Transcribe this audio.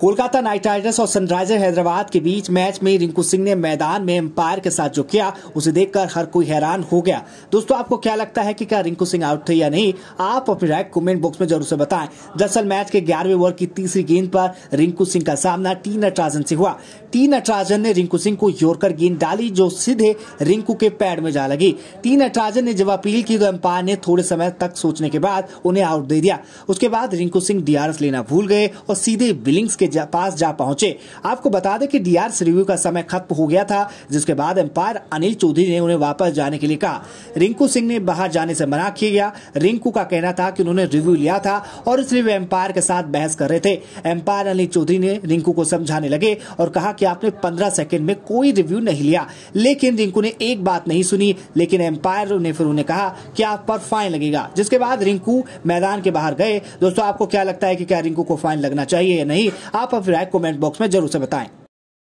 Kolkata Knight Riders और Sunriser Hyderabad के बीच मैच में रिंकू सिंह ने मैदान में एम्पायर के साथ जो किया, उसे देखकर हर कोई हैरान हो गया। दोस्तों, आपको क्या लगता है कि क्या रिंकू सिंह आउट थे या नहीं? आप अपनी राय कमेंट बॉक्स में ज़रूर से बताएँ। दरअसल मैच के ग्यारहवें ओवर की तीसरी गेंद पर रिंकू सिंह का सामना टी नटराजन से हुआ। टी नटराजन ने रिंकू सिंह को योरकर गेंद डाली, जो सीधे रिंकू के पैड में जा लगी। टी नटराजन ने जब अपील की तो एम्पायर ने थोड़े समय तक सोचने के बाद उन्हें आउट दे दिया। उसके बाद रिंकू सिंह डीआरएस लेना भूल गए और सीधे बिलिंग्स के जा, पास जा पहुँचे। आपको बता दें कि डीआरएस रिव्यू का समय खत्म हो गया था जिसके बाद एम्पायर अनिल चौधरी ने उन्हें वापस जाने के लिए कहा। रिंकू सिंह ने बाहर जाने से मना किया रिंकू का कहना था कि उन्होंने रिव्यू लिया था और इसलिए वे एम्पायर के साथ बहस कर रहे थे। एम्पायर अनिल चौधरी ने रिंकू को समझाने लगे और कहा कि आपने पंद्रह सेकेंड में कोई रिव्यू नहीं लिया। लेकिन रिंकू ने एक बात नहीं सुनी लेकिन एम्पायर ने फिर उन्हें कहा कि आप पर फाइन लगेगा। जिसके बाद रिंकू मैदान के बाहर गए। दोस्तों आपको क्या लगता है कि क्या रिंकू को फाइन लगना चाहिए या नहीं? आप अपनी राय कमेंट बॉक्स में ज़रूर से बताएँ।